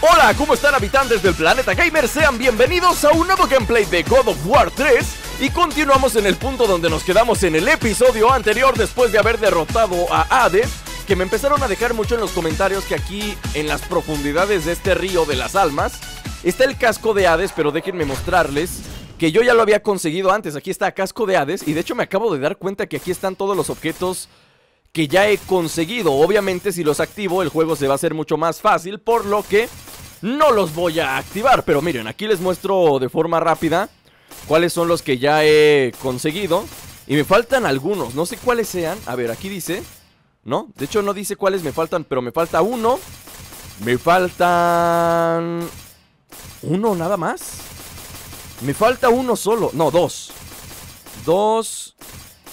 Hola, ¿cómo están habitantes del planeta gamer? Sean bienvenidos a un nuevo gameplay de God of War 3 y continuamos en el punto donde nos quedamos en el episodio anterior después de haber derrotado a Hades que me empezaron a dejar mucho en los comentarios que aquí en las profundidades de este río de las almas está el casco de Hades, pero déjenme mostrarles que yo ya lo había conseguido antes. Aquí está casco de Hades y de hecho me acabo de dar cuenta que aquí están todos los objetos que ya he conseguido. Obviamente si los activo el juego se va a hacer mucho más fácil, por lo que no los voy a activar. Pero miren, aquí les muestro de forma rápida cuáles son los que ya he conseguido. Y me faltan algunos, no sé cuáles sean. A ver, aquí dice... ¿No? De hecho no dice cuáles me faltan, pero me falta uno. Me faltan... ¿Uno nada más? Me falta uno solo. No, dos. Dos...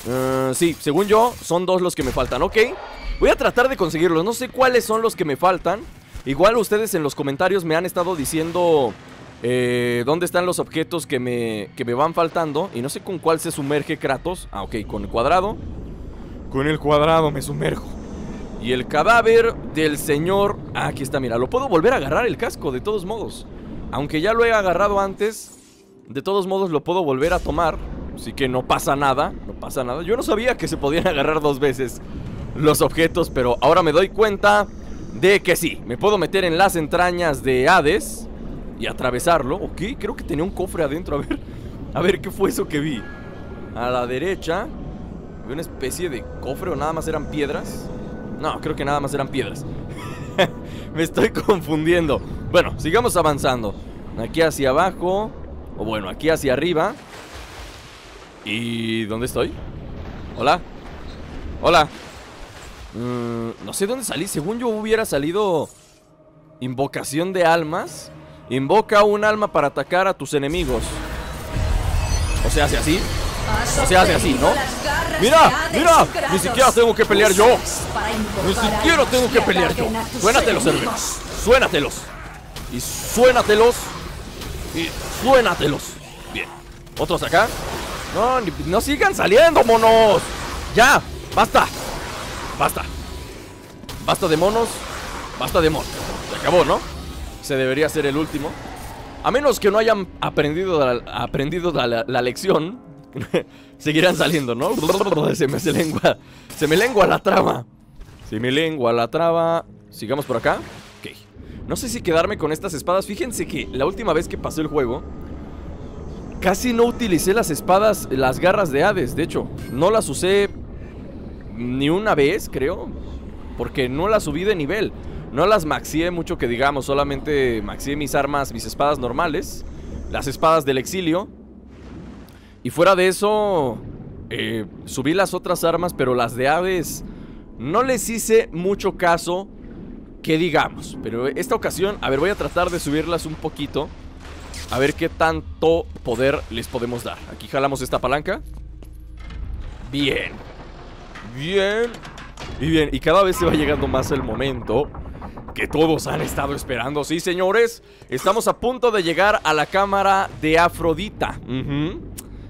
Uh, sí, según yo, son dos los que me faltan, ok. Voy a tratar de conseguirlos, no sé cuáles son los que me faltan. Igual ustedes en los comentarios me han estado diciendo eh, dónde están los objetos que me, que me van faltando Y no sé con cuál se sumerge Kratos. Ah, ok, con el cuadrado. Con el cuadrado me sumerjo. Y el cadáver del señor ah, Aquí está, mira, lo puedo volver a agarrar el casco de todos modos. Aunque ya lo he agarrado antes De todos modos lo puedo volver a tomar Así que no pasa nada, no pasa nada. Yo no sabía que se podían agarrar dos veces los objetos Pero ahora me doy cuenta de que sí Me puedo meter en las entrañas de Hades Y atravesarlo. Ok, creo que tenía un cofre adentro A ver, a ver qué fue eso que vi. A la derecha Vi una especie de cofre o nada más eran piedras No, creo que nada más eran piedras. Me estoy confundiendo. Bueno, sigamos avanzando. Aquí hacia abajo O bueno, aquí hacia arriba ¿Y dónde estoy? Hola. Hola. Mm, No sé dónde salí. Según yo hubiera salido Invocación de almas Invoca un alma para atacar a tus enemigos. O sea, hace así. O sea, hace así, ¿no? Mira, mira Ni siquiera tengo que pelear yo. Ni siquiera tengo que pelear yo. Suénatelos, Cerberus Suénatelos. Y suénatelos. Y suénatelos. Bien. ¿Otros acá? No, no sigan saliendo, monos. Ya, basta. Basta. Basta de monos. Basta de monos. Se acabó, ¿no? Se debería ser el último. A menos que no hayan aprendido la, aprendido la, lección. seguirán saliendo, ¿no? Se me, se, lengua, la trama. Se me lengua la traba. Sigamos por acá. Ok. No sé si quedarme con estas espadas. Fíjense que la última vez que pasé el juego Casi no utilicé las espadas, las garras de Hades, de hecho No las usé ni una vez, creo Porque no las subí de nivel. No las maxié mucho que digamos Solamente maxié mis armas, mis espadas normales Las espadas del exilio. Y fuera de eso eh, Subí las otras armas Pero las de Hades No les hice mucho caso Que digamos. Pero esta ocasión, a ver voy a tratar de subirlas un poquito a ver qué tanto poder les podemos dar. Aquí jalamos esta palanca. Bien. Bien. Y bien, y cada vez se va llegando más el momento Que todos han estado esperando. Sí, señores Estamos a punto de llegar a la cámara de Afrodita.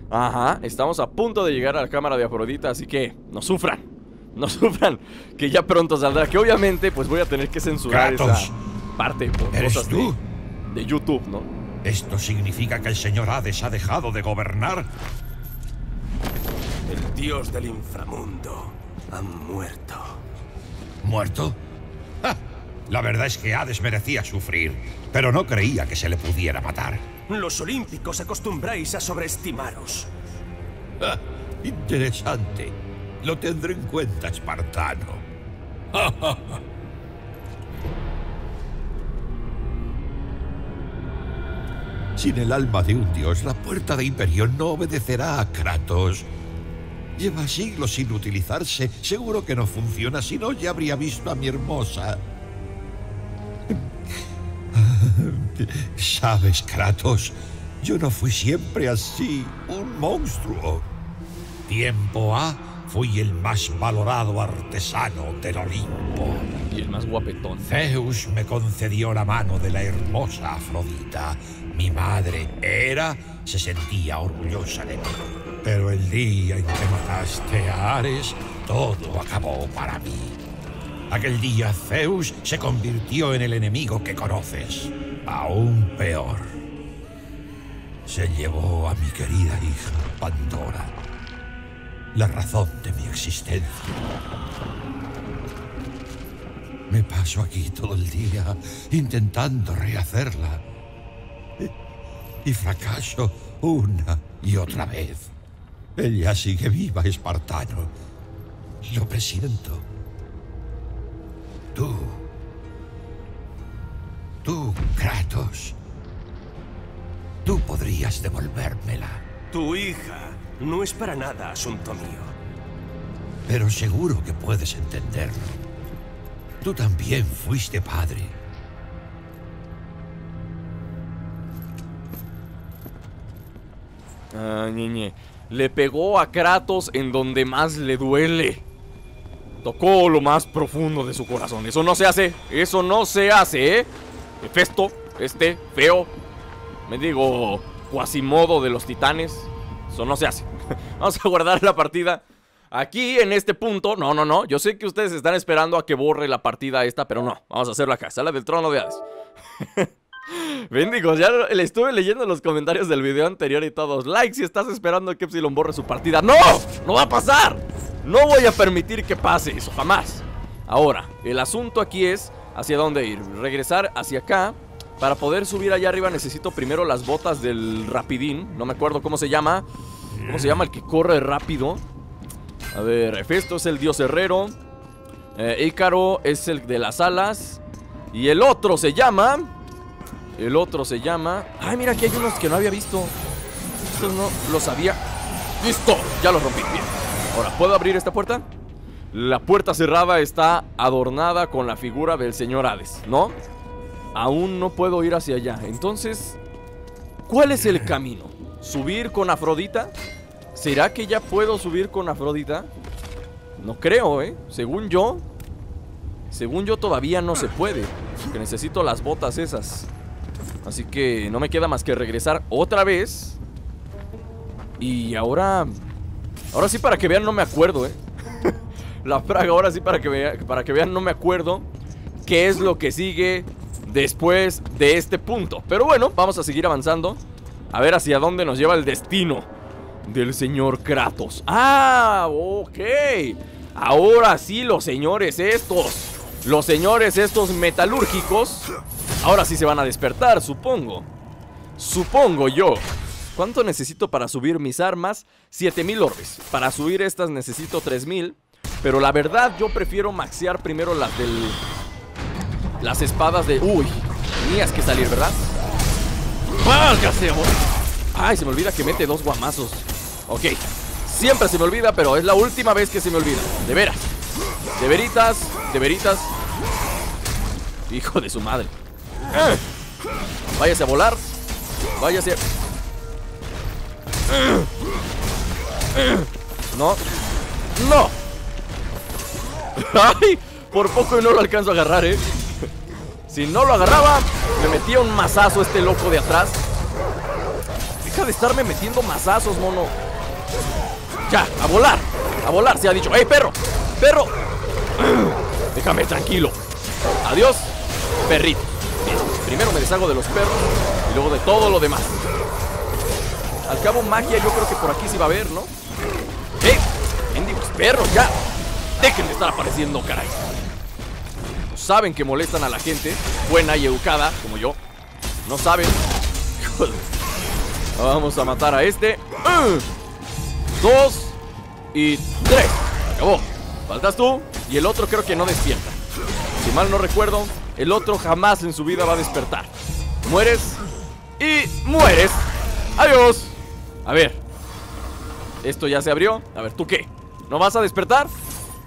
Ajá, estamos a punto de llegar a la cámara de Afrodita Así que, no sufran No sufran, que ya pronto saldrá. Que obviamente, pues voy a tener que censurar esa parte por cosas de YouTube, ¿no? ¿Esto significa que el señor Hades ha dejado de gobernar? El dios del inframundo ha muerto. ¿Muerto? La verdad es que Hades merecía sufrir, pero no creía que se le pudiera matar. Los olímpicos acostumbráis a sobreestimaros. interesante. Lo tendré en cuenta, espartano. Sin el alma de un dios, la puerta de Imperión no obedecerá a Kratos. Lleva siglos sin utilizarse. Seguro que no funciona, si no ya habría visto a mi hermosa. Sabes, Kratos, yo no fui siempre así, un monstruo. Tiempo A fui el más valorado artesano del Olimpo. Y el más guapetón. Zeus me concedió la mano de la hermosa Afrodita. Mi madre, Hera, se sentía orgullosa de mí. Pero el día en que mataste a Ares, todo acabó para mí. Aquel día Zeus se convirtió en el enemigo que conoces. Aún peor. Se llevó a mi querida hija, Pandora. La razón de mi existencia. Me paso aquí todo el día intentando rehacerla. Y, fracaso una y otra vez. Ella sigue viva, espartano. Lo presiento. Tú. Tú, Kratos. Tú podrías devolvérmela. Tu hija no es para nada asunto mío. Pero seguro que puedes entenderlo. Tú también fuiste padre. Ah, ñeñe. Le pegó a Kratos en donde más le duele. Tocó lo más profundo de su corazón. Eso no se hace. Eso no se hace, ¿eh? Hefesto, este, feo. Me digo, cuasimodo de los titanes. Eso no se hace. Vamos a guardar la partida. Aquí, en este punto, no, no, no. Yo sé que ustedes están esperando a que borre la partida esta, pero no. Vamos a hacerlo acá. Sala del trono de Hades. Bendigos, ya le estuve leyendo los comentarios del video anterior y todos. Like si estás esperando que Epsilon borre su partida. ¡No! ¡No va a pasar! No voy a permitir que pase eso, jamás. Ahora, el asunto aquí es hacia dónde ir. Regresar hacia acá. Para poder subir allá arriba necesito primero las botas del rapidín. No me acuerdo cómo se llama. ¿Cómo se llama el que corre rápido? A ver, Hefesto es el dios herrero. Eh, Ícaro es el de las alas. Y el otro se llama... El otro se llama... Ay, mira, aquí hay unos que no había visto. Estos no los sabía. ¡Listo! Ya los rompí. Bien. Ahora, ¿puedo abrir esta puerta? La puerta cerrada está adornada con la figura del señor Hades, ¿no? Aún no puedo ir hacia allá. Entonces, ¿cuál es el camino? ¿Subir con Afrodita? ¿Será que ya puedo subir con Afrodita? No creo, ¿eh? Según yo... Según yo todavía no se puede. Porque necesito las botas esas. Así que no me queda más que regresar otra vez. Y ahora... Ahora sí para que vean no me acuerdo, ¿eh? La fraga, ahora sí para que, vea, para que vean no me acuerdo qué es lo que sigue después de este punto. Pero bueno, vamos a seguir avanzando. A ver hacia dónde nos lleva el destino del señor Kratos. Ah, ok. Ahora sí los señores estos. Los señores estos metalúrgicos. Ahora sí se van a despertar, supongo. Supongo yo. ¿Cuánto necesito para subir mis armas? 7000 orbes. Para subir estas necesito 3000. Pero la verdad yo prefiero maxear primero las del... Las espadas de... Uy, tenías que salir, ¿verdad? ¡Válgase! Ay, se me olvida que mete dos guamazos. Ok, siempre se me olvida, pero es la última vez que se me olvida. De veras. De veritas, de veritas. Hijo de su madre. Váyase a volar. Váyase. ¡Eh! No. No. Ay, por poco y no lo alcanzo a agarrar, eh. Si no lo agarraba, me metía un mazazo este loco de atrás. Deja de estarme metiendo mazazos, mono. Ya, a volar. A volar, se ha dicho. ¡Ey, perro! ¡Perro! Déjame tranquilo. Adiós, perrito. Primero me deshago de los perros y luego de todo lo demás. Al cabo, magia yo creo que por aquí sí va a haber, ¿no? ¡Eh! ¡Mendigos perros, ya! Dejen de estar apareciendo, caray. Saben que molestan a la gente, buena y educada, como yo. No saben. Vamos a matar a este. ¡Uh! Dos y tres. Acabó. Faltas tú y el otro creo que no despierta. Si mal no recuerdo, el otro jamás en su vida va a despertar. Mueres y mueres. Adiós. A ver. Esto ya se abrió. A ver, ¿tú qué? ¿No vas a despertar?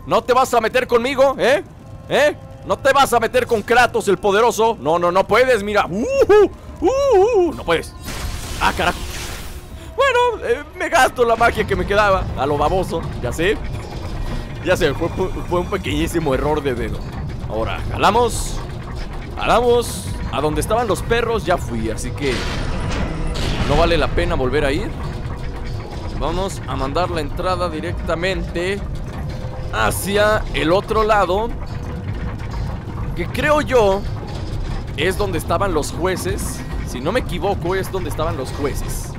¿No te vas a meter conmigo? ¿Eh? ¿Eh? ¿No te vas a meter con Kratos el poderoso? No, no, no puedes, mira. Uh, uh, uh, no puedes. Ah, carajo. Bueno, eh, me gasto la magia que me quedaba. A lo baboso, ya sé. Ya sé, fue, fue un pequeñísimo error de dedo. Ahora, jalamos. Jalamos. A donde estaban los perros ya fui, así que no vale la pena volver a ir. Vamos a mandar la entrada directamente hacia el otro lado. Que creo yo es donde estaban los jueces. Si no me equivoco, es donde estaban los jueces.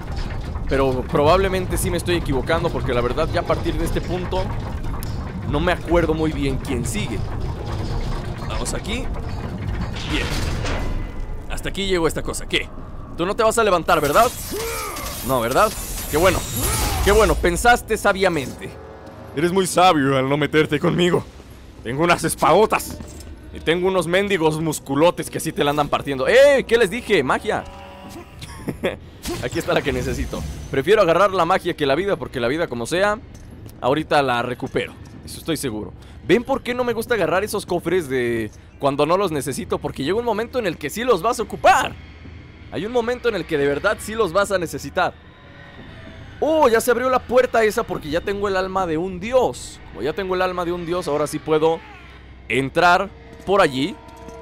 Pero probablemente sí me estoy equivocando porque la verdad ya a partir de este punto no me acuerdo muy bien quién sigue. Vamos aquí. Bien. Hasta aquí llegó esta cosa. ¿Qué? Tú no te vas a levantar, ¿verdad? No, ¿verdad? Qué bueno. Qué bueno, pensaste sabiamente. Eres muy sabio al no meterte conmigo. Tengo unas espagotas. Y tengo unos mendigos musculotes que sí te la andan partiendo. ¡Eh! ¿Qué les dije? ¡Magia! Aquí está la que necesito. Prefiero agarrar la magia que la vida, porque la vida, como sea, ahorita la recupero. Eso estoy seguro. ¿Ven por qué no me gusta agarrar esos cofres de cuando no los necesito? Porque llega un momento en el que sí los vas a ocupar. Hay un momento en el que de verdad sí los vas a necesitar. Oh, ya se abrió la puerta esa porque ya tengo el alma de un dios. Como ya tengo el alma de un dios, ahora sí puedo entrar por allí.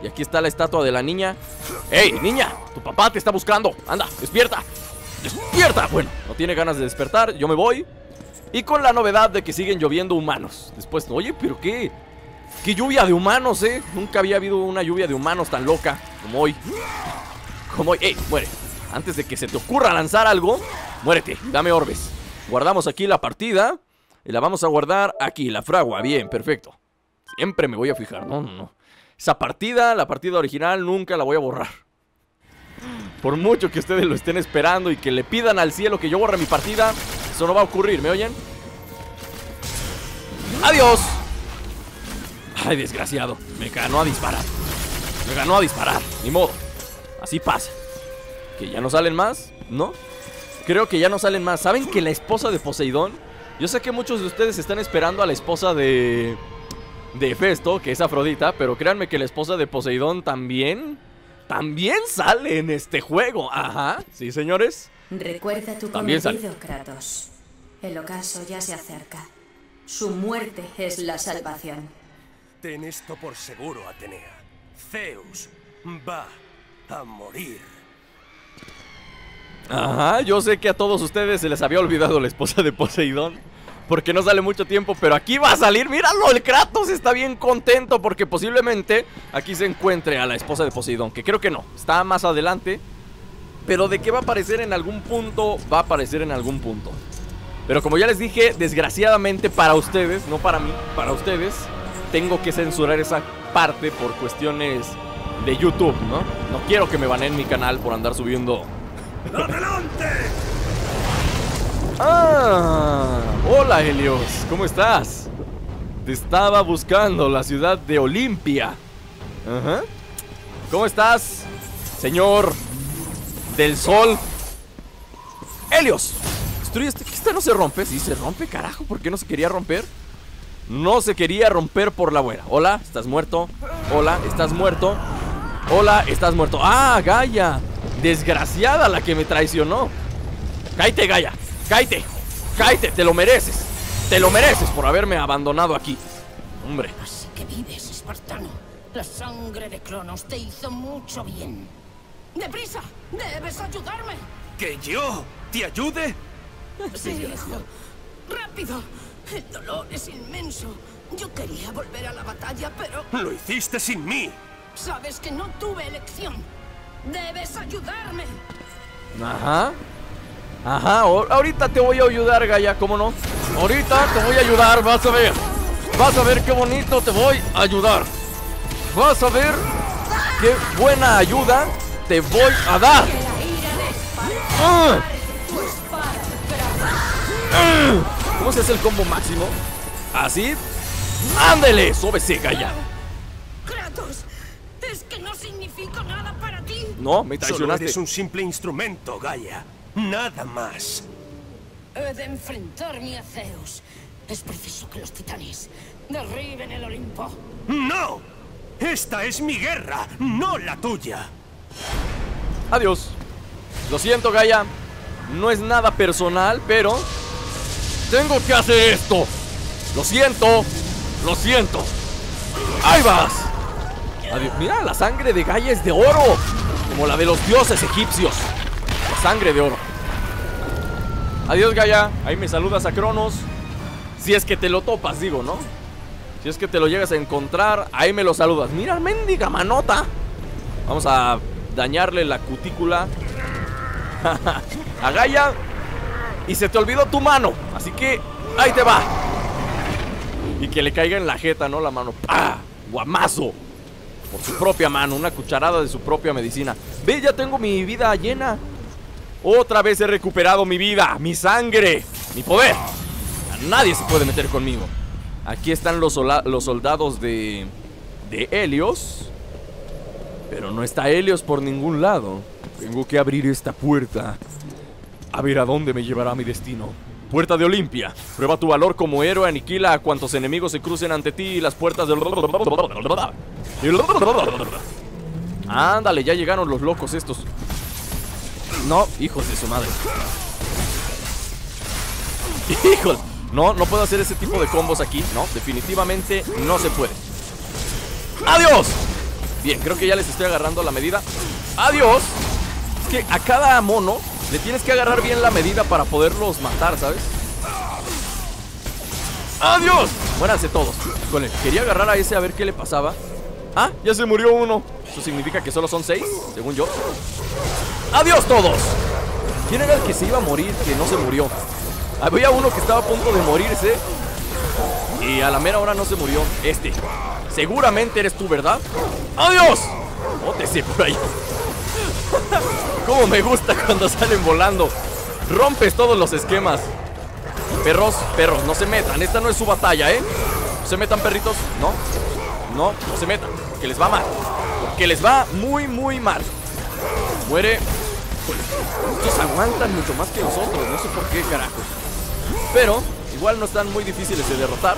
Y aquí está la estatua de la niña. ¡Ey, niña! Tu papá te está buscando. Anda, despierta. ¡Despierta! Bueno, no tiene ganas de despertar. Yo me voy. Y con la novedad de que siguen lloviendo humanos. Después, oye, pero qué. Qué lluvia de humanos, ¿eh? Nunca había habido una lluvia de humanos tan loca como hoy. Como hoy. ¡Ey, muere! Antes de que se te ocurra lanzar algo, muérete, dame orbes. Guardamos aquí la partida. Y la vamos a guardar aquí, la fragua. Bien, perfecto. Siempre me voy a fijar. No, no, no. Esa partida, la partida original, nunca la voy a borrar. Por mucho que ustedes lo estén esperando y que le pidan al cielo que yo borre mi partida, eso no va a ocurrir, ¿me oyen? ¡Adiós! Ay, desgraciado. Me ganó a disparar. Me ganó a disparar. Ni modo. Así pasa. ¿Que ya no salen más? ¿No? Creo que ya no salen más. ¿Saben que la esposa de Poseidón? Yo sé que muchos de ustedes están esperando a la esposa de de Festo, que es Afrodita, pero créanme que la esposa de Poseidón también, también sale en este juego. Ajá, sí, señores. Recuerda tu También cometido, Kratos. El ocaso ya se acerca. Su muerte es la salvación. Ten esto por seguro, Atenea. Zeus va a morir. Ajá, yo sé que a todos ustedes se les había olvidado la esposa de Poseidón. Porque no sale mucho tiempo, pero aquí va a salir. Míralo, el Kratos está bien contento porque posiblemente aquí se encuentre a la esposa de Poseidón. Que creo que no, está más adelante. Pero de que va a aparecer en algún punto, va a aparecer en algún punto. Pero como ya les dije, desgraciadamente para ustedes, no para mí, para ustedes, tengo que censurar esa parte por cuestiones de YouTube, ¿no? No quiero que me baneen mi canal por andar subiendo ¡Adelante! Ah, hola Helios, ¿cómo estás? Te estaba buscando la ciudad de Olimpia. Ajá. ¿Cómo estás, señor del sol? Helios, destruye este. ¿Qué esta no se rompe? Sí, se rompe, carajo. ¿Por qué no se quería romper? No se quería romper por la buena. Hola, ¿estás muerto? Hola, ¿estás muerto? Hola, ¿estás muerto? ¡Ah, Gaia! Desgraciada la que me traicionó. Cállate, Gaia. Cállate. Cállate, te lo mereces. Te lo mereces por haberme abandonado aquí. Hombre. Así que vives, espartano. La sangre de Cronos te hizo mucho bien. ¡Deprisa! ¡Debes ayudarme! ¿Que yo te ayude? Sí, hijo. ¡Rápido! El dolor es inmenso. Yo quería volver a la batalla, pero Lo hiciste sin mí. sabes que no tuve elección. ¡Debes ayudarme! Ajá. Ajá, ahorita te voy a ayudar, Gaia, ¿cómo no? Ahorita te voy a ayudar, vas a ver. Vas a ver qué bonito te voy a ayudar. Vas a ver qué buena ayuda te voy a dar. Ah. Ah. ¿Cómo se hace el combo máximo? ¿Así? ¡Ándele! ¡Sóbese, Gaia! ¡Kratos! ¿Es que no significo nada para ti? No, me Solo traicionaste. eres un simple instrumento, Gaia. Nada más. He de enfrentarme a Zeus. Es preciso que los titanes derriben el Olimpo. ¡No! Esta es mi guerra, no la tuya. Adiós. Lo siento, Gaia. No es nada personal, pero tengo que hacer esto. Lo siento. Lo siento. Ahí vas. Adiós. Mira, la sangre de Gaia es de oro. Como la de los dioses egipcios. La sangre de oro. Adiós, Gaia. Ahí me saludas a Cronos. Si es que te lo topas, digo, ¿no? Si es que te lo llegas a encontrar, ahí me lo saludas. Mira, mendiga manota. Vamos a dañarle la cutícula a Gaia. Y se te olvidó tu mano. Así que ahí te va. Y que le caiga en la jeta, ¿no? La mano. ¡Pah! Guamazo. Por su propia mano. Una cucharada de su propia medicina. Ve, ya tengo mi vida llena. Otra vez he recuperado mi vida, mi sangre, mi poder. Nadie se puede meter conmigo. Aquí están los, los soldados de, de Helios. Pero no está Helios por ningún lado. Tengo que abrir esta puerta. A ver a dónde me llevará mi destino. Puerta de Olimpia. Prueba tu valor como héroe, aniquila a cuantos enemigos se crucen ante ti y las puertas del... Ándale, ya llegaron los locos estos. No, hijos de su madre. Híjole. No, no puedo hacer ese tipo de combos aquí. No, definitivamente no se puede. ¡Adiós! Bien, creo que ya les estoy agarrando la medida. ¡Adiós! Es que a cada mono le tienes que agarrar bien la medida para poderlos matar, ¿sabes? ¡Adiós! Muéranse todos. Híjole, quería agarrar a ese a ver qué le pasaba. Ah, ya se murió uno. Eso significa que solo son seis, según yo. ¡Adiós todos! ¿Quién era el que se iba a morir que no se murió? Había uno que estaba a punto de morirse Y a la mera hora no se murió Este Seguramente eres tú, ¿verdad? ¡Adiós! Ótese por ahí Cómo me gusta cuando salen volando Rompes todos los esquemas Perros, perros, no se metan Esta no es su batalla, ¿eh? No se metan, perritos No, no, no se metan Que les va mal Que les va muy, muy mal Muere estos aguantan mucho más que nosotros, no sé por qué carajos. Pero igual no están muy difíciles de derrotar.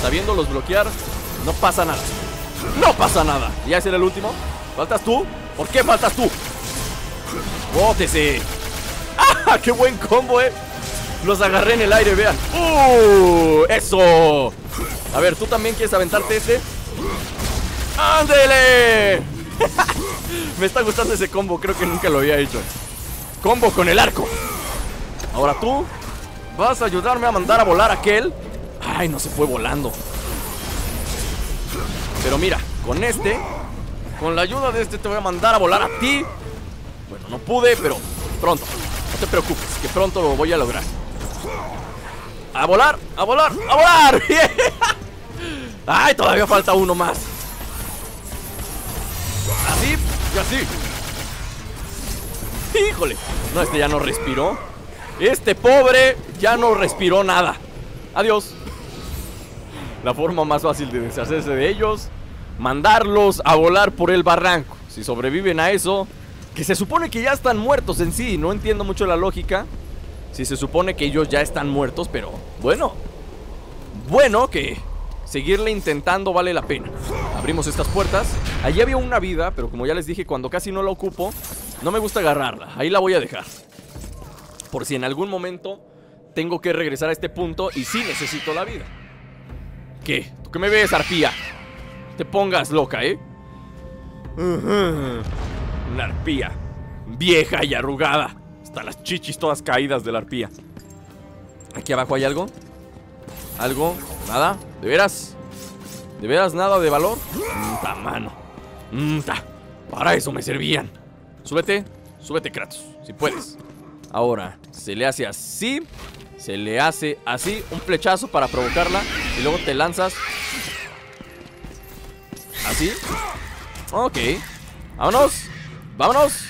Sabiéndolos bloquear, no pasa nada. ¡No pasa nada! ¿Ya ese era el último? ¿Faltas tú? ¿Por qué faltas tú? ¡Bótese! ¡Ah! ¡Qué buen combo, eh! Los agarré en el aire, vean. ¡Uh! ¡Eso! A ver, ¿tú también quieres aventarte ese? ¡Ándele! Me está gustando ese combo, creo que nunca lo había hecho. Combo con el arco. Ahora tú vas a ayudarme a mandar a volar a aquel. Ay, no se fue volando. Pero mira, con este, con la ayuda de este te voy a mandar a volar a ti. Bueno, no pude, pero pronto. No te preocupes, que pronto lo voy a lograr. A volar, a volar, a volar. Ay, todavía falta uno más. Así y así. Híjole. No, este ya no respiró. Este pobre ya no respiró nada. Adiós. La forma más fácil de deshacerse de ellos, mandarlos a volar por el barranco. Si sobreviven a eso, que se supone que ya están muertos en sí, no entiendo mucho la lógica. Si se supone que ellos ya están muertos, pero bueno. Bueno, que seguirle intentando vale la pena. Abrimos estas puertas. Allí había una vida, pero como ya les dije, cuando casi no la ocupo, no me gusta agarrarla. Ahí la voy a dejar. Por si en algún momento tengo que regresar a este punto y sí necesito la vida. ¿Qué? ¿Tú qué me ves, arpía? Te pongas loca, ¿eh? Una arpía. Vieja y arrugada. Hasta las chichis todas caídas de la arpía. ¿Aquí abajo hay algo? ¿Algo? ¿Nada? ¿De veras? ¿De veras nada de valor? Mta, mano. Mta. Para eso me servían. Súbete. Súbete, Kratos. Si puedes. Ahora, se le hace así. Se le hace así. Un flechazo para provocarla. Y luego te lanzas. Así. Ok. Vámonos. Vámonos.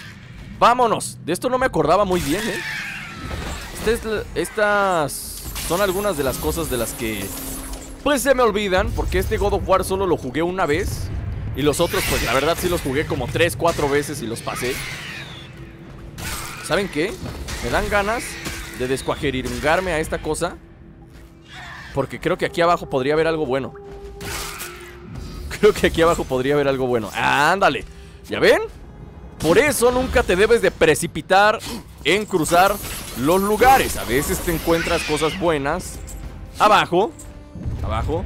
Vámonos. De esto no me acordaba muy bien, ¿eh? estas son algunas de las cosas de las que pues se me olvidan porque este God of War solo lo jugué una vez y los otros pues la verdad sí los jugué como 3, 4 veces y los pasé. ¿Saben qué? Me dan ganas de descuajeringarme a esta cosa porque creo que aquí abajo podría haber algo bueno. Creo que aquí abajo podría haber algo bueno. ¡Ándale! ¿Ya ven? Por eso nunca te debes de precipitar en cruzar los lugares. A veces te encuentras cosas buenas abajo. Abajo.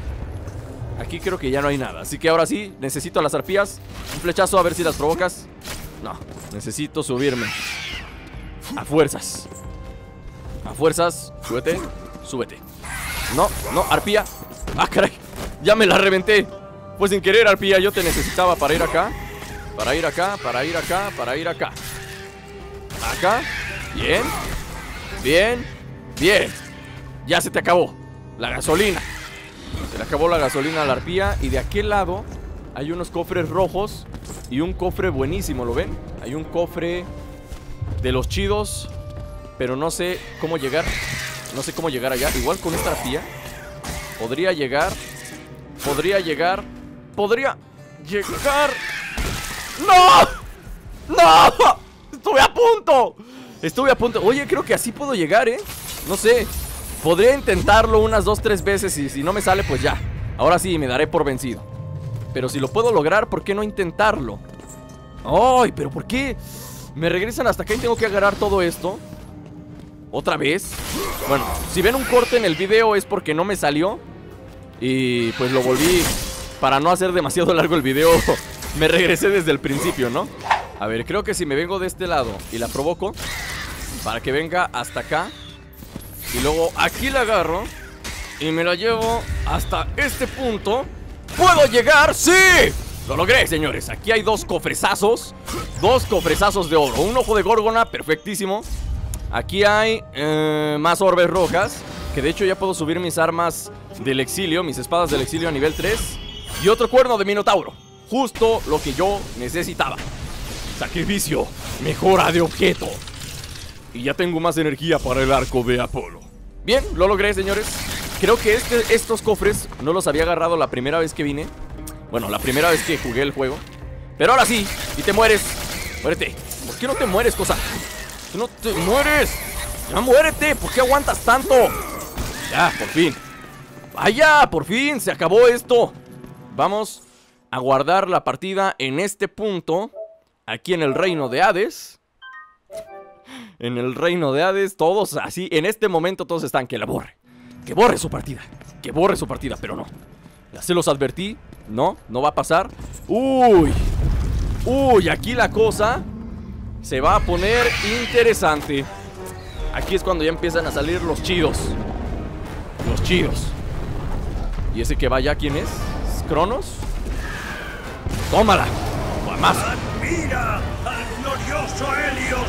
Aquí creo que ya no hay nada. Así que ahora sí, necesito las arpías. Un flechazo a ver si las provocas. No, necesito subirme. A fuerzas. A fuerzas. Súbete. Súbete. No, no, arpía. Ah, caray. Ya me la reventé. Pues sin querer, Arpía, yo te necesitaba para ir acá. Para ir acá, para ir acá, para ir acá. Acá. Bien. Bien. Bien. Ya se te acabó. La gasolina. Se le acabó la gasolina a la arpía. Y de aquel lado hay unos cofres rojos. Y un cofre buenísimo, ¿lo ven? Hay un cofre de los chidos. Pero no sé cómo llegar. No sé cómo llegar allá. Igual con esta arpía. Podría llegar. Podría llegar. Podría llegar. ¡No! ¡No! ¡Estuve a punto! Estuve a punto. Oye, creo que así puedo llegar, ¿eh? No sé. Podría intentarlo unas dos, tres veces y si no me sale, pues ya. Ahora sí, me daré por vencido. Pero si lo puedo lograr, ¿por qué no intentarlo? ¡Ay! ¿Pero por qué? Me regresan hasta acá y tengo que agarrar todo esto. ¿Otra vez? Bueno, si ven un corte en el video es porque no me salió. Y pues lo volví para no hacer demasiado largo el video. me regresé desde el principio, ¿no? A ver, creo que si me vengo de este lado y la provoco Para que venga hasta acá Y luego aquí la agarro Y me la llevo hasta este punto ¿Puedo llegar? ¡Sí! Lo logré, señores Aquí hay dos cofresazos Dos cofresazos de oro Un ojo de górgona, perfectísimo Aquí hay eh, más orbes rojas Que de hecho ya puedo subir mis armas del exilio Mis espadas del exilio a nivel 3 Y otro cuerno de minotauro Justo lo que yo necesitaba Sacrificio, mejora de objeto. Y ya tengo más energía para el arco de Apolo. Bien, lo logré, señores. Creo que este, estos cofres no los había agarrado la primera vez que vine. Bueno, la primera vez que jugué el juego. Pero ahora sí, y te mueres. Muérete. ¿Por qué no te mueres, cosa? ¡Tú no te mueres! ¡Ya muérete! ¿Por qué aguantas tanto? Ya, por fin. ¡Vaya! ¡Por fin! Se acabó esto. Vamos a guardar la partida en este punto aquí en el reino de Hades. En el reino de Hades, todos así, en este momento todos están que la borre. Que borre su partida. Que borre su partida, pero no. Ya se los advertí. No, no va a pasar. Uy. Uy, aquí la cosa se va a poner interesante. Aquí es cuando ya empiezan a salir los chidos. Los chidos. ¿Y ese que va allá quién es? ¿Es Cronos? ¡Tómala! ¡Más! ¡Mira al glorioso Helios!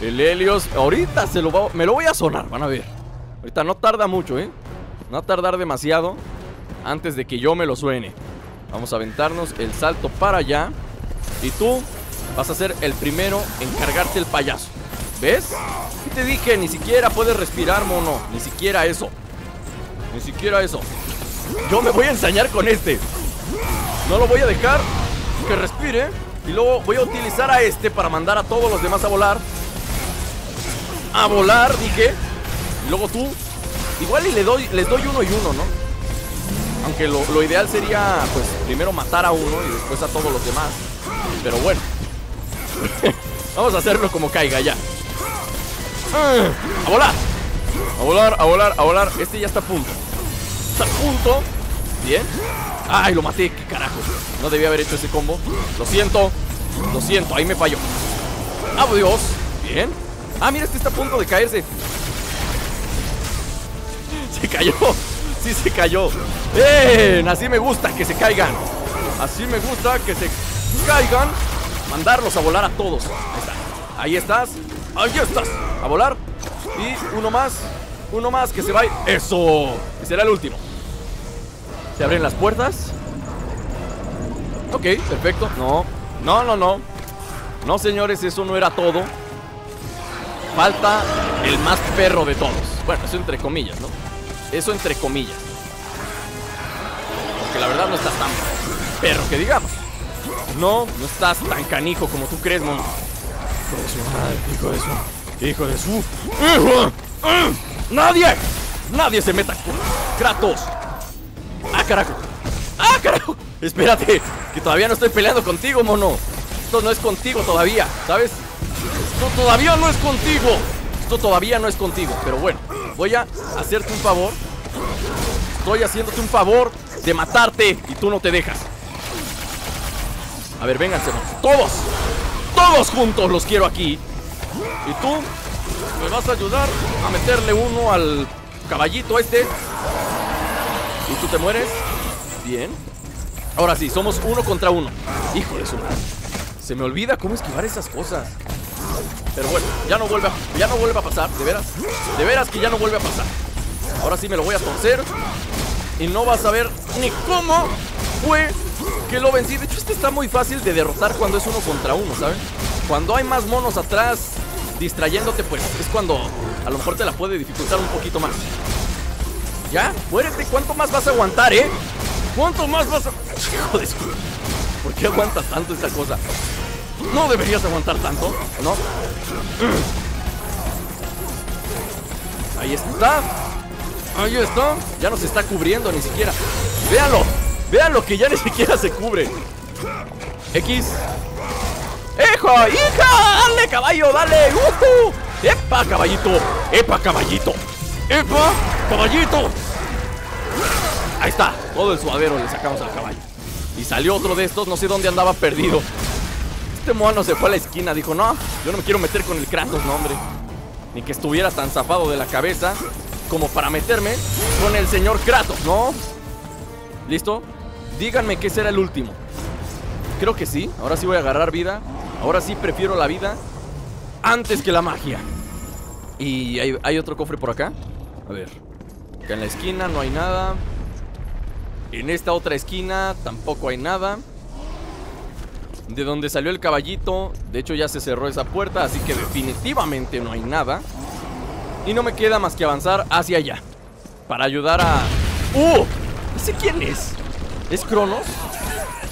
El Helios, ahorita se lo va, me lo voy a sonar, van a ver. Ahorita no tarda mucho, ¿eh? No a tardar demasiado antes de que yo me lo suene. Vamos a aventarnos el salto para allá. Y tú vas a ser el primero en cargarte el payaso. ¿Ves? ¿Qué te dije? Ni siquiera puedes respirar, mono. Ni siquiera eso. Ni siquiera eso. Yo me voy a ensañar con este. No lo voy a dejar que respire. Y luego voy a utilizar a este para mandar a todos los demás a volar. A volar, dije. Y luego tú. Igual y le doy, les doy uno y uno, ¿no? Aunque lo, lo ideal sería, pues, primero matar a uno y después a todos los demás. Pero bueno. Vamos a hacerlo como caiga ya. ¡A volar! A volar, a volar, a volar. Este ya está a punto. Está a punto. Bien. ¡Ay, lo maté! ¡Qué carajo! No debía haber hecho ese combo. Lo siento. Lo siento, ahí me falló. ¡Adiós! Bien. Ah, mira, este está a punto de caerse. Se cayó. Sí, se cayó. ¡Bien! Así me gusta que se caigan. Así me gusta que se caigan. Mandarlos a volar a todos. Ahí está. Ahí estás. Ahí estás. A volar. Y uno más. Uno más que se va. ¡Eso! Será el último. Se abren las puertas. Ok, perfecto. No. No, no, no. No, señores, eso no era todo. Falta el más perro de todos. Bueno, eso entre comillas, ¿no? Eso entre comillas. Porque la verdad no estás tan perro que digamos. No, no estás tan canijo como tú crees, mono. Hijo de su madre, hijo de su. Hijo de su. ¡Hijo! ¡Nadie! ¡Nadie se meta con Kratos! ¡Ah, carajo! ¡Ah, carajo! Espérate, que todavía no estoy peleando contigo, mono. Esto no es contigo todavía, ¿sabes? Esto todavía no es contigo. Todavía no es contigo. Pero bueno, voy a hacerte un favor. Estoy haciéndote un favor de matarte y tú no te dejas. A ver, vénganse. Todos. Todos juntos los quiero aquí. Y tú me vas a ayudar a meterle uno al caballito este. Y tú te mueres. Bien. Ahora sí, somos uno contra uno. Hijo de su madre. Se me olvida cómo esquivar esas cosas. Pero bueno, ya no vuelve a, ya no vuelve a pasar, de veras. De veras que ya no vuelve a pasar. Ahora sí me lo voy a torcer. Y no vas a ver ni cómo fue que lo vencí. De hecho, este está muy fácil de derrotar cuando es uno contra uno, ¿saben? Cuando hay más monos atrás distrayéndote, pues es cuando a lo mejor te la puede dificultar un poquito más. ¿Ya? Muérete, ¿cuánto más vas a aguantar, eh? ¿Cuánto más vas a...? Hijo de ¿Por qué aguantas tanto esta cosa? No deberías aguantar tanto, ¿no? Ahí está. Ahí está. Ya no se está cubriendo ni siquiera. Véanlo. Véanlo que ya ni siquiera se cubre. X. ¡Hijo! ¡Hija! ¡Dale, caballo! ¡Dale! ¡Ujú! ¡Epa, caballito! ¡Epa, caballito! ¡Epa, caballito! Ahí está. Todo el suadero le sacamos al caballo. Y salió otro de estos. No sé dónde andaba perdido. Este mono se fue a la esquina. Dijo, no, yo no me quiero meter con el Kratos, no, hombre. Ni que estuviera tan zafado de la cabeza como para meterme con el señor Kratos, ¿no? ¿Listo? Díganme que será el último. Creo que sí. Ahora sí voy a agarrar vida. Ahora sí prefiero la vida antes que la magia. Y hay, otro cofre por acá. A ver. Acá en la esquina no hay nada. En esta otra esquina tampoco hay nada. De donde salió el caballito, de hecho ya se cerró esa puerta, así que definitivamente no hay nada. Y no me queda más que avanzar hacia allá. Para ayudar a... ¡Uh! Sé quién es. ¿Es Cronos?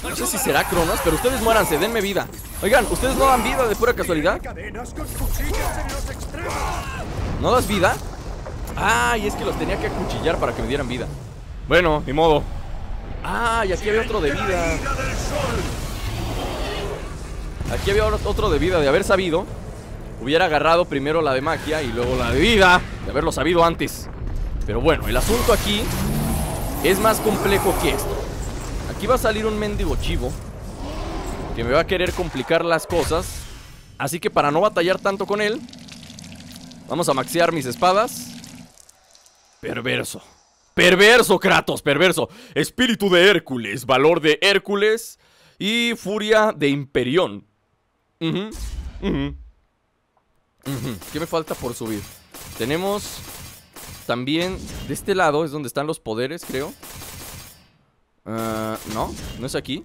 No sé si será Cronos, pero ustedes muéranse, denme vida. Oigan, ¿ustedes no dan vida de pura casualidad? ¿No das vida? Ah, y es que los tenía que acuchillar para que me dieran vida. Bueno, ni modo. Ah, y aquí había otro de vida. Aquí había otro de vida. De haber sabido, hubiera agarrado primero la de magia y luego la de vida. De haberlo sabido antes. Pero bueno, el asunto aquí es más complejo que esto. Aquí va a salir un mendigo chivo que me va a querer complicar las cosas. Así que para no batallar tanto con él, Vamos a maxear mis espadas. Perverso. Perverso, Kratos, perverso. Espíritu de Hércules, valor de Hércules y furia de Imperión. Ujú. Ujú. ¿Qué me falta por subir? Tenemos también de este lado es donde están los poderes, creo. Ah, no, no es aquí.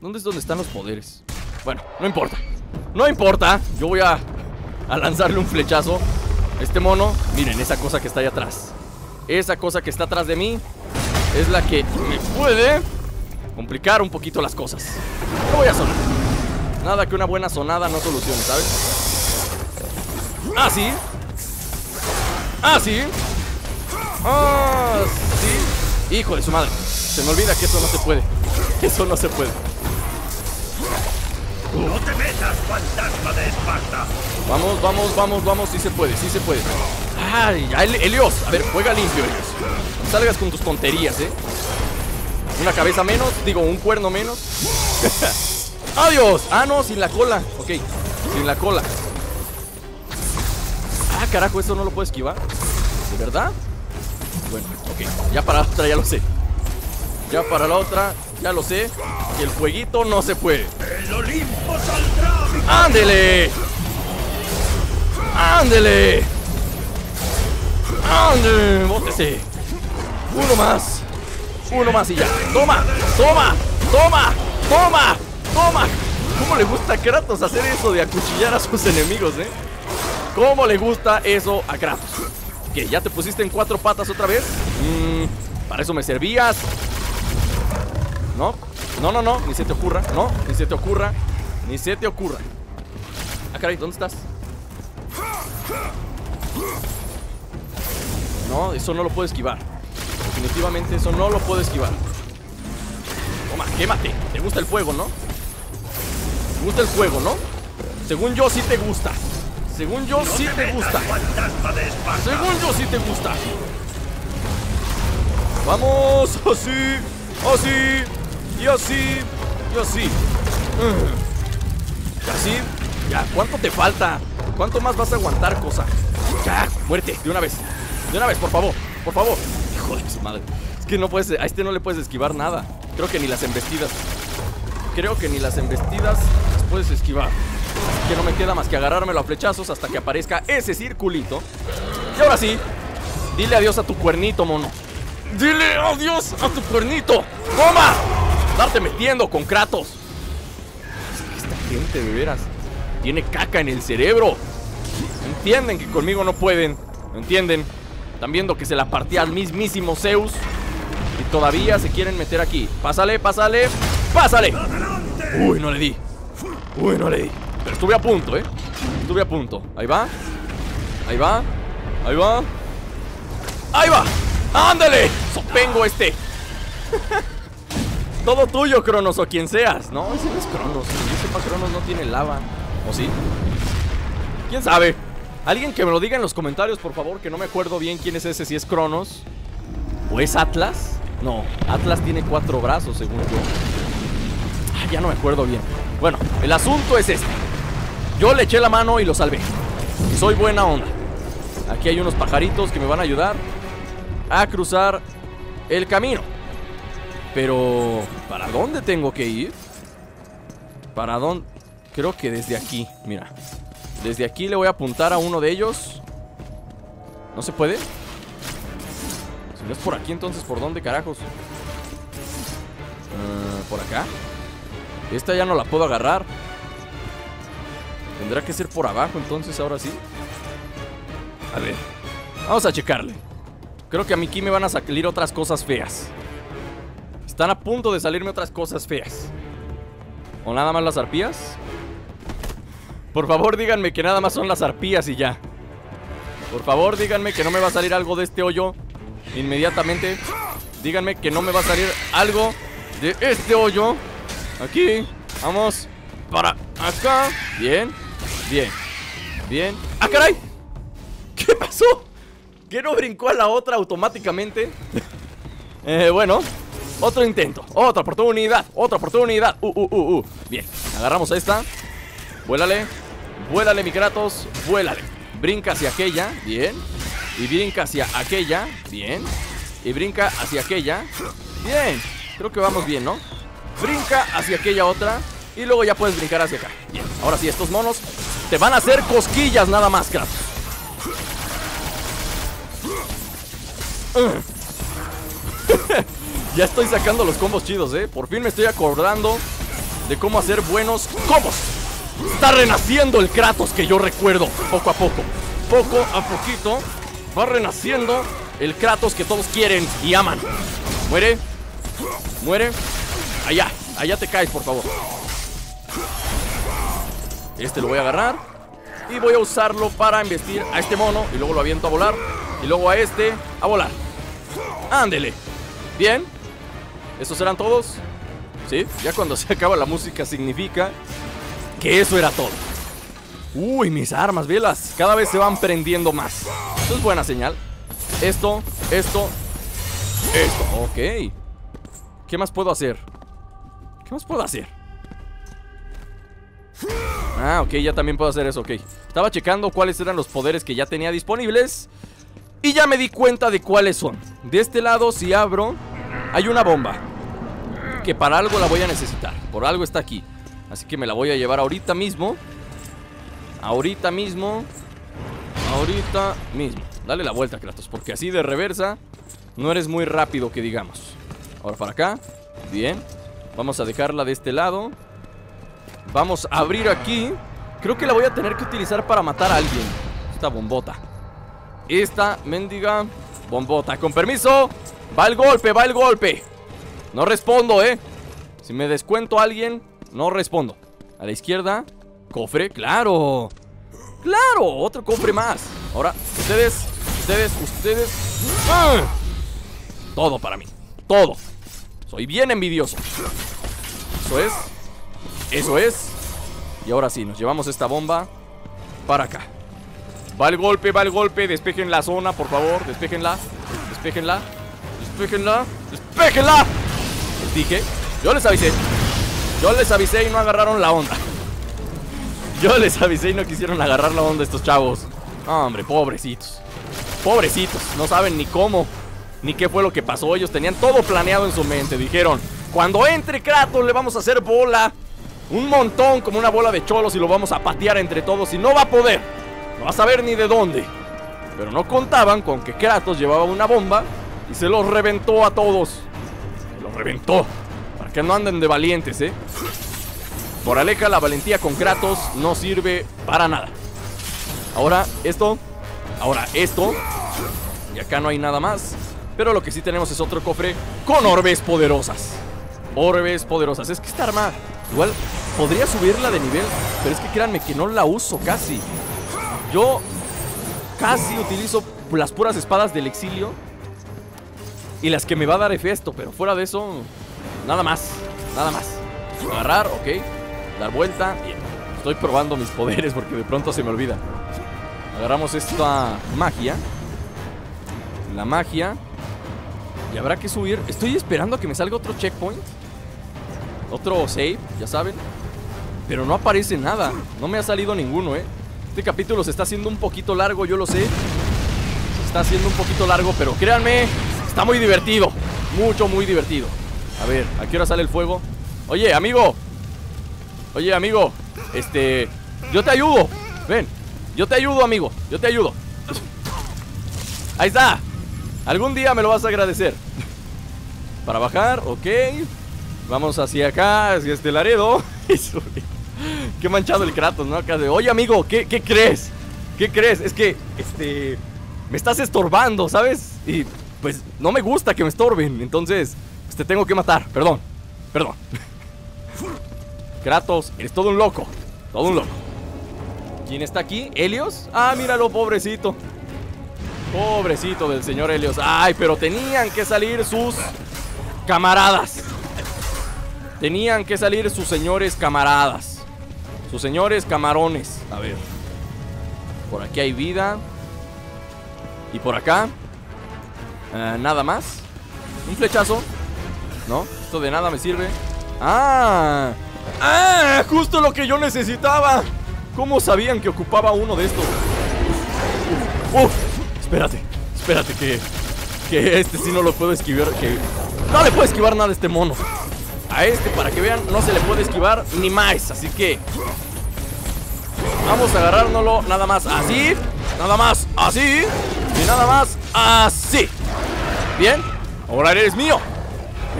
¿Dónde es donde están los poderes? Bueno, no importa. No importa. Yo voy a a lanzarle un flechazo. Este mono, miren, esa cosa que está ahí atrás. Esa cosa que está atrás de mí es la que me puede complicar un poquito las cosas. Voy a sonar. Nada que una buena sonada no solucione, ¿sabes? Ah, sí. Ah, sí. Ah. Hijo de su madre. Se me olvida que eso no se puede. Eso no se puede. ¡No te metas, fantasma de Esparta! Vamos, vamos, vamos, vamos, sí se puede, sí se puede. Ay, ya, Hel- Helios, a ver, juega limpio, Helios. No salgas con tus tonterías, ¿eh? Una cabeza menos, digo, un cuerno menos. ¡Adiós! Ah, no, sin la cola. Ok, sin la cola. Ah, carajo, eso no lo puedo esquivar. ¿De verdad? Bueno, ok, ya para la otra ya lo sé. Ya para la otra ya lo sé. Que el fueguito no se puede. ¡El Olimpo saldrá! ¡Ándele! ¡Ándele! ¡Ándele! ¡Bótese! Uno más. Uno más y ya. ¡Toma! ¡Toma! ¡Toma! ¡Toma! ¡Toma! ¿Cómo le gusta a Kratos hacer eso de acuchillar a sus enemigos, eh? ¿Cómo le gusta eso a Kratos? ¿Qué? ¿Ya te pusiste en cuatro patas otra vez? Mmm, para eso me servías. No, no, no, no, ni se te ocurra, no, ni se te ocurra, ni se te ocurra. Ah, caray, ¿dónde estás? No, eso no lo puedo esquivar. Definitivamente eso no lo puedo esquivar. Toma, quémate. ¿Te gusta el fuego, no? ¿Te gusta el fuego, no? Según yo sí te gusta. Según yo sí te gusta. Según yo sí te gusta. Vamos, así, así, y así, y así. Mm. Y así. Ya, ¿cuánto te falta? ¿Cuánto más vas a aguantar, cosa? Ya, muerte, de una vez. De una vez, por favor, por favor. Hijo de su madre. Es que no puedes, a este no le puedes esquivar nada. Creo que ni las embestidas. Creo que ni las embestidas puedes esquivar. Así que no me queda más que agarrármelo a flechazos hasta que aparezca ese circulito. Y ahora sí, dile adiós a tu cuernito, mono. Dile adiós a tu cuernito. ¡Toma! Darte metiendo con Kratos. Esta gente, de veras, tiene caca en el cerebro. Entienden que conmigo no pueden. ¿No entienden? Están viendo que se la partía al mismísimo Zeus. Y todavía se quieren meter aquí. Pásale, pásale, pásale. Uy, no le di. Uy, no le. Pero estuve a punto, ¿eh? Estuve a punto. Ahí va. Ahí va. Ahí va. Ahí va. ¡Ándale! Sopengo este. Todo tuyo, Cronos, o quien seas. No, ese no es Cronos. Que yo sepa, Cronos no tiene lava. ¿O sí? ¿Quién sabe? Alguien que me lo diga en los comentarios, por favor, que no me acuerdo bien quién es ese, si es Cronos. ¿O es Atlas? No, Atlas tiene cuatro brazos, según yo. Ah, ya no me acuerdo bien. Bueno, el asunto es este. Yo le eché la mano y lo salvé. Y soy buena onda. Aquí hay unos pajaritos que me van a ayudar a cruzar el camino. Pero, ¿para dónde tengo que ir? ¿Para dónde? Creo que desde aquí, mira. Desde aquí le voy a apuntar a uno de ellos. ¿No se puede? Si no es por aquí, entonces ¿por dónde carajos? Ah, ¿Por acá? Esta ya no la puedo agarrar. Tendrá que ser por abajo, entonces, ahora sí. A ver. Vamos a checarle. Creo que a mí aquí me van a salir otras cosas feas. Están a punto de salirme otras cosas feas. ¿O nada más las arpías? Por favor, díganme que nada más son las arpías y ya. Por favor, díganme que no me va a salir algo de este hoyo inmediatamente. Díganme que no me va a salir algo de este hoyo. Aquí. Vamos. Para acá. Bien. Bien. Bien. ¡Ah, caray! ¿Qué pasó? ¿Que no brincó a la otra automáticamente? eh, bueno. Otro intento. Otra oportunidad. Otra oportunidad. Uh, uh, uh, uh. Bien. Agarramos esta. Vuélale. Vuélale, mi Kratos. Vuélale. Brinca hacia aquella. Bien. Y brinca hacia aquella. Bien. Y brinca hacia aquella. Bien. Creo que vamos bien, ¿no? Brinca hacia aquella otra. Y luego ya puedes brincar hacia acá. Bien. Ahora sí, estos monos te van a hacer cosquillas nada más, Kratos. ya estoy sacando los combos chidos, ¿eh? Por fin me estoy acordando de cómo hacer buenos combos. Está renaciendo el Kratos que yo recuerdo, poco a poco. Poco a poquito va renaciendo el Kratos que todos quieren y aman. Muere. Muere. Allá. Allá te caes, por favor. Este lo voy a agarrar. Y voy a usarlo para investir a este mono. Y luego lo aviento a volar. Y luego a este a volar. Ándele. Bien. ¿Estos eran todos? Sí. Ya cuando se acaba la música significa que eso era todo. Uy, mis armas, velas. Cada vez se van prendiendo más. Esto es buena señal. Esto, esto, esto. Ok. ¿Qué más puedo hacer? ¿Qué más puedo hacer? Ah, ok, ya también puedo hacer eso, ok. Estaba checando cuáles eran los poderes que ya tenía disponibles. Y ya me di cuenta de cuáles son. De este lado, si abro, hay una bomba. Que para algo la voy a necesitar. Por algo está aquí. Así que me la voy a llevar ahorita mismo. Ahorita mismo. Ahorita mismo. Dale la vuelta, Kratos. Porque así de reversa no eres muy rápido, que digamos. Ahora para acá. Bien. Vamos a dejarla de este lado. Vamos a abrir aquí. Creo que la voy a tener que utilizar para matar a alguien. Esta bombota. Esta mendiga bombota. Con permiso. Va el golpe, va el golpe. No respondo, ¿eh? Si me descuento a alguien, no respondo. A la izquierda, cofre, claro. Claro, otro cofre más. Ahora, ustedes, ustedes, ustedes. ¡Ah! Todo para mí. Todo. Soy bien envidioso. Eso es. Eso es. Y ahora sí, nos llevamos esta bomba para acá. Va el golpe, va el golpe. Despejen la zona, por favor. Despejenla. Despejenla. Despejenla. Despejenla. Les dije. Yo les avisé. Yo les avisé y no agarraron la onda. Yo les avisé y no quisieron agarrar la onda estos chavos. hombre, pobrecitos. Pobrecitos, no saben ni cómo, ni qué fue lo que pasó. Ellos tenían todo planeado en su mente. Dijeron, cuando entre Kratos le vamos a hacer bola. Un montón, como una bola de cholos y lo vamos a patear entre todos y no va a poder. No va a saber ni de dónde. Pero no contaban con que Kratos llevaba una bomba y se los reventó a todos. Se los reventó. Para que no anden de valientes, ¿eh? Por Aleja, la valentía con Kratos no sirve para nada. Ahora esto. Ahora esto. Y acá no hay nada más. Pero lo que sí tenemos es otro cofre con orbes poderosas. Orbes poderosas. Es que esta arma igual podría subirla de nivel. Pero es que créanme que no la uso casi. Yo casi utilizo las puras espadas del exilio. Y las que me va a dar Hefesto. Pero fuera de eso, nada más. Nada más. Agarrar, ok. Dar vuelta. Bien. Estoy probando mis poderes porque de pronto se me olvida. Agarramos esta magia. La magia. Y habrá que subir. Estoy esperando a que me salga otro checkpoint. Otro save, ya saben. Pero no aparece nada. No me ha salido ninguno, ¿eh? Este capítulo se está haciendo un poquito largo, yo lo sé. Se está haciendo un poquito largo, pero créanme, está muy divertido. Mucho, muy divertido. A ver, ¿a qué hora sale el fuego? Oye, amigo. Oye, amigo. Este... Yo te ayudo. Ven. Yo te ayudo, amigo. Yo te ayudo. Ahí está. Algún día me lo vas a agradecer. Para bajar, ok. Vamos hacia acá, hacia este Laredo. Qué manchado el Kratos, ¿no? Acá de, oye amigo, ¿qué, ¿qué crees? ¿Qué crees? Es que, este, me estás estorbando, ¿sabes? Y pues no me gusta que me estorben, entonces, pues, te tengo que matar, perdón, perdón. Kratos, eres todo un loco, todo un loco. ¿Quién está aquí? ¿Helios? Ah, míralo, pobrecito. Pobrecito del señor Helios. Ay, pero tenían que salir sus camaradas. Tenían que salir sus señores camaradas. Sus señores camarones. A ver. Por aquí hay vida. Y por acá. Eh, nada más. Un flechazo. ¿No? Esto de nada me sirve. ¡Ah! ¡Ah! Justo lo que yo necesitaba. ¿Cómo sabían que ocupaba uno de estos? ¡Uf! Espérate. Espérate que... Que este sí no lo puedo esquivar. Que... No le puedo esquivar nada a este mono. A este, para que vean, no se le puede esquivar ni más. Así que... Vamos a agarrárnoslo nada más así. Nada más así. Y nada más así. Bien. Ahora eres mío.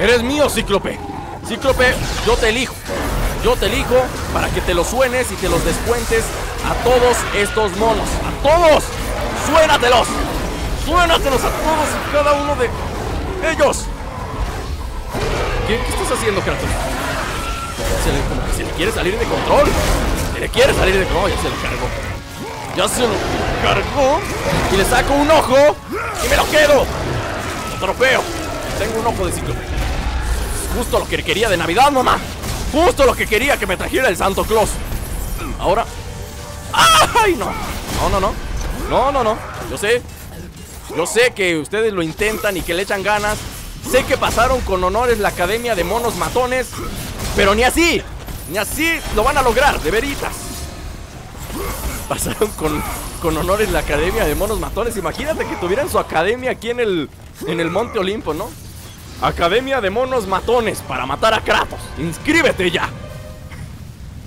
Eres mío, Cíclope. Cíclope, yo te elijo. Yo te elijo para que te los suenes y te los descuentes a todos estos monos. ¡A todos! ¡Suénatelos! ¡Suénatelos a todos y cada uno de ellos! ¿Qué, estás haciendo, Kratos? Se le, se le quiere salir de control. Se le quiere salir de control. Ya se lo cargó. Ya se lo cargó. Y le saco un ojo. Y me lo quedo. Lo. Tengo un ojo de ciclo. Justo lo que quería de Navidad, mamá. Justo lo que quería que me trajera el Santo Claus. Ahora. ¡Ay, no! No, no, no. No, no, no. Yo sé. Yo sé que ustedes lo intentan y que le echan ganas. Sé que pasaron con honores la Academia de Monos Matones. Pero ni así. Ni así lo van a lograr, de veritas. Pasaron con, con honores la Academia de Monos Matones. Imagínate que tuvieran su academia aquí en el, en el Monte Olimpo, ¿no? Academia de Monos Matones para matar a Kratos. ¡Inscríbete ya!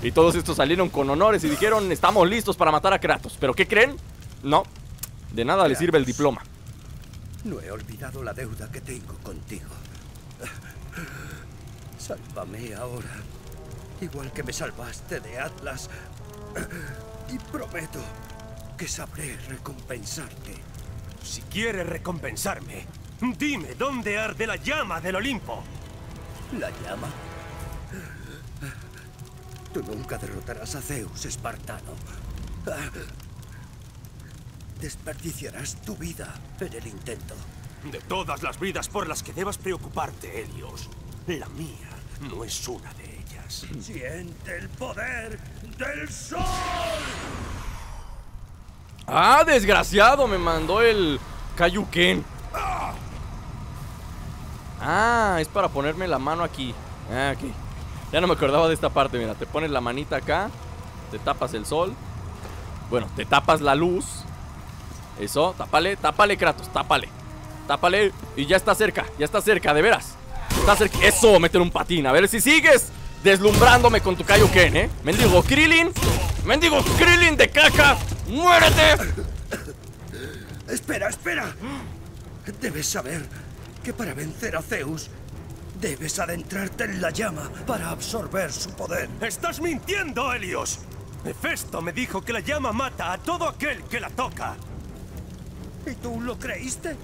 Y todos estos salieron con honores y dijeron, estamos listos para matar a Kratos. ¿Pero qué creen? No, de nada le sirve el diploma. No he olvidado la deuda que tengo contigo. Sálvame ahora, igual que me salvaste de Atlas. Y prometo que sabré recompensarte. Si quieres recompensarme, Dime, ¿dónde arde la llama del Olimpo? ¿La llama? Tú nunca derrotarás a Zeus, espartano. Desperdiciarás tu vida en el intento. De todas las vidas por las que debas preocuparte, Helios, la mía no es una de ellas. Siente el poder del sol. Ah, desgraciado, me mandó el Kaiyuken. Ah, es para ponerme la mano aquí. Ah, aquí. Ya no me acordaba de esta parte, mira. Te pones la manita acá. te tapas el sol. Bueno, te tapas la luz. Eso, tápale, tápale, Kratos, tápale. Tápale y ya está cerca, ya está cerca, de veras. Está cerca. Eso, meter un patín. A ver si sigues deslumbrándome con tu Kaioken, ¿eh? Mendigo Krillin. Mendigo Krillin de caca. ¡Muérete! Espera, espera. Debes saber que para vencer a Zeus, debes adentrarte en la llama para absorber su poder. ¡Estás mintiendo, Helios! Hefesto me dijo que la llama mata a todo aquel que la toca. ¿Y tú lo creíste?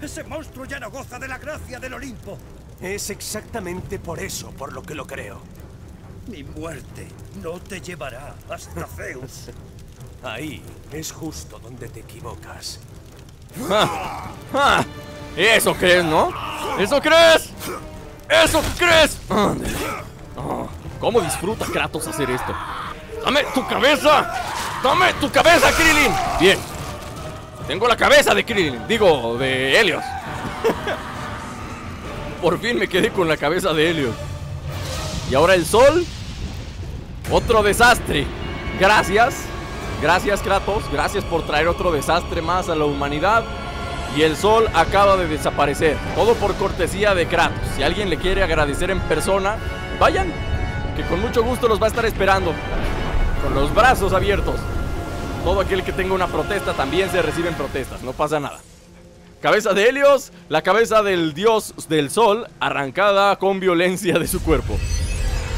Ese monstruo ya no goza de la gracia del Olimpo. Es exactamente por eso por lo que lo creo. Mi muerte no te llevará hasta Zeus. Ahí es justo donde te equivocas. ¡Ah! ¿Eso crees, no? ¿Eso crees? ¿Eso crees? Oh, ¿Cómo disfruta Kratos hacer esto? ¡Dame tu cabeza! ¡Dame tu cabeza, Krillin! Bien. Tengo la cabeza de Krillin. Digo, de Helios. Por fin me quedé con la cabeza de Helios. Y ahora el sol. Otro desastre. Gracias. Gracias, Kratos. Gracias por traer otro desastre más a la humanidad. Y el sol acaba de desaparecer. Todo por cortesía de Kratos. Si alguien le quiere agradecer en persona, vayan. Que con mucho gusto los va a estar esperando. Con los brazos abiertos. Todo aquel que tenga una protesta también se reciben protestas. No pasa nada. Cabeza de Helios, la cabeza del dios del sol, arrancada con violencia de su cuerpo.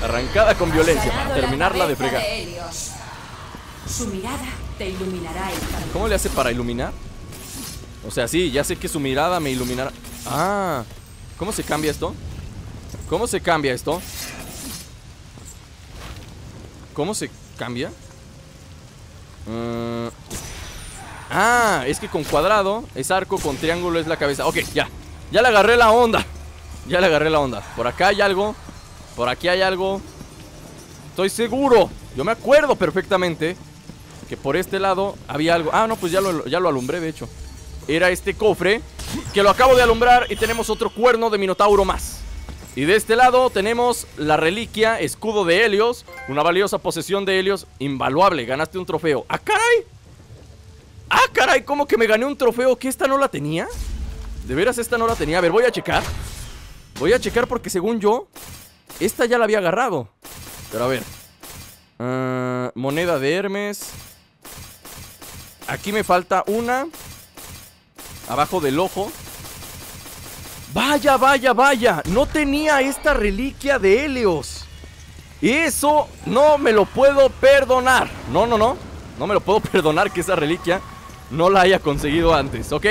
Arrancada con violencia para terminarla de fregar. Su mirada te iluminará el. ¿Cómo le hace para iluminar? O sea, sí, ya sé que su mirada me iluminará. Ah, ¿cómo se cambia esto? ¿Cómo se cambia esto? ¿Cómo se cambia? Mm. Ah, es que con cuadrado es arco, con triángulo es la cabeza. Ok, ya. Ya le agarré la onda. Ya le agarré la onda. Por acá hay algo. Por aquí hay algo. Estoy seguro. Yo me acuerdo perfectamente que por este lado había algo. Ah, no, pues ya lo, ya lo alumbré, de hecho. Era este cofre que lo acabo de alumbrar y tenemos otro cuerno de Minotauro más. Y de este lado tenemos la reliquia, escudo de Helios, una valiosa posesión de Helios, invaluable, ganaste un trofeo. ¡Ah, caray! ¡Ah, caray! ¿Cómo que me gané un trofeo que esta no la tenía? ¿De veras esta no la tenía? A ver, voy a checar. Voy a checar porque según yo, esta ya la había agarrado. Pero a ver. Ah, moneda de Hermes. Aquí me falta una. Abajo del ojo. Vaya, vaya, vaya. No tenía esta reliquia de Helios. Eso no me lo puedo perdonar. No, no, no. No me lo puedo perdonar que esa reliquia no la haya conseguido antes, ¿ok?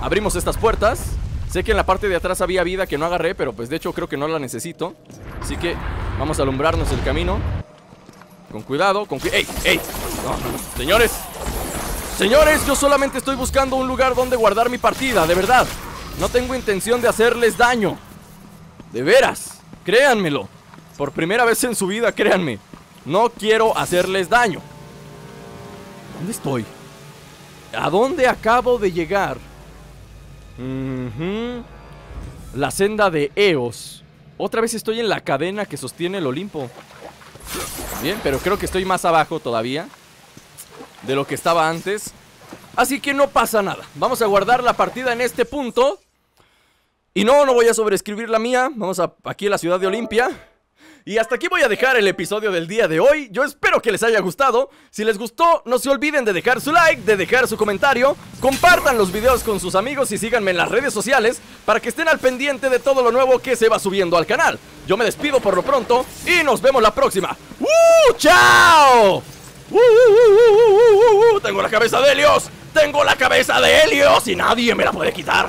Abrimos estas puertas. Sé que en la parte de atrás había vida que no agarré, pero pues de hecho creo que no la necesito. Así que vamos a alumbrarnos el camino. Con cuidado, con cuidado. ¡Ey, ey! No. Señores, señores, yo solamente estoy buscando un lugar donde guardar mi partida, de verdad. No tengo intención de hacerles daño. De veras, créanmelo. Por primera vez en su vida, créanme. No quiero hacerles daño. ¿Dónde estoy? ¿A dónde acabo de llegar? La senda de Eos. Otra vez estoy en la cadena que sostiene el Olimpo. Bien, pero creo que estoy más abajo todavía de lo que estaba antes. Así que no pasa nada. Vamos a guardar la partida en este punto. Y no, no voy a sobreescribir la mía. Vamos a, aquí a la ciudad de Olimpia. Y hasta aquí voy a dejar el episodio del día de hoy. Yo espero que les haya gustado. Si les gustó, no se olviden de dejar su like, de dejar su comentario. Compartan los videos con sus amigos y síganme en las redes sociales para que estén al pendiente de todo lo nuevo que se va subiendo al canal. Yo me despido por lo pronto y nos vemos la próxima. ¡Uh! ¡Chao! ¡Uh, uh, uh! Tengo la cabeza de Helios. Tengo la cabeza de Helios y nadie me la puede quitar.